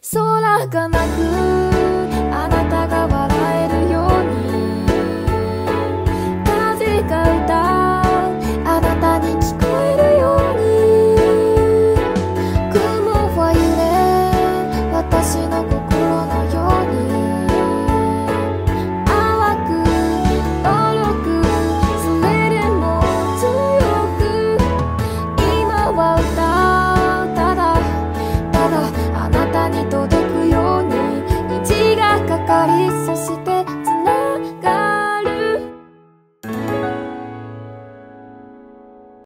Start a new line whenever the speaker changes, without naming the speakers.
空がなくあなたが笑えるように風が歌うあなたに聞こえるように雲は揺れ私の心のように淡く脆くそれでも強く今は歌う光そして